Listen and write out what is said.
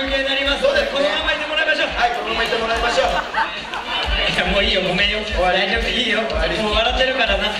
休憩になりますのでこのままいてもらいましょう。はいこのままいてもらいましょう。いやもういいよごめんよ。大丈夫いいよ。もう笑ってるからな。